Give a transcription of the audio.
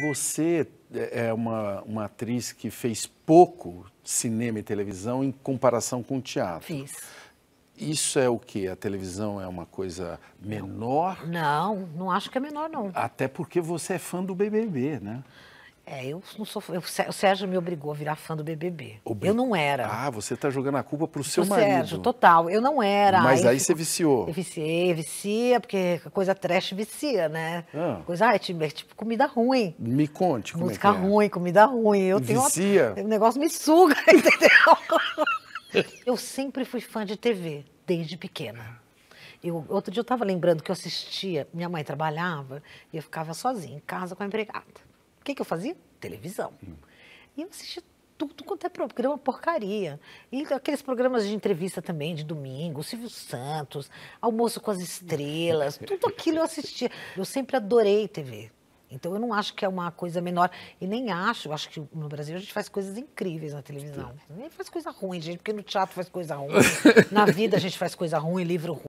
Você é uma, uma atriz que fez pouco cinema e televisão em comparação com o teatro. Fiz. Isso é o que? A televisão é uma coisa menor? Não, não acho que é menor, não. Até porque você é fã do BBB, né? É, eu não sou. eu- o Sérgio me obrigou a virar fã do BBB. Obri- Eu não era. Ah, você está jogando a culpa pro seu marido. Sérgio, total. Eu não era. Mas aí eu você viciou. Eu viciei, vicia, porque coisa trash vicia, né? Ah. Coisa, ah, é tipo, é tipo comida ruim. Me conte como Música é que é. ruim, comida ruim. Eu tenho uma- Vicia? O negócio me suga, entendeu? eu sempre fui fã de TV, desde pequena. Eu, outro dia eu estava lembrando que eu assistia, minha mãe trabalhava e eu ficava sozinha em casa com a empregada. Que, que eu fazia? Televisão. E eu assistia tudo quanto é programa porcaria. E aqueles programas de entrevista também, de domingo, Silvio Santos, Almoço com as Estrelas, tudo aquilo eu assistia. Eu sempre adorei TV. Então eu não acho que é uma coisa menor. E nem acho, eu acho que no Brasil a gente faz coisas incríveis na televisão. Nem faz coisa ruim, gente, porque no teatro faz coisa ruim. Na vida a gente faz coisa ruim, livro ruim.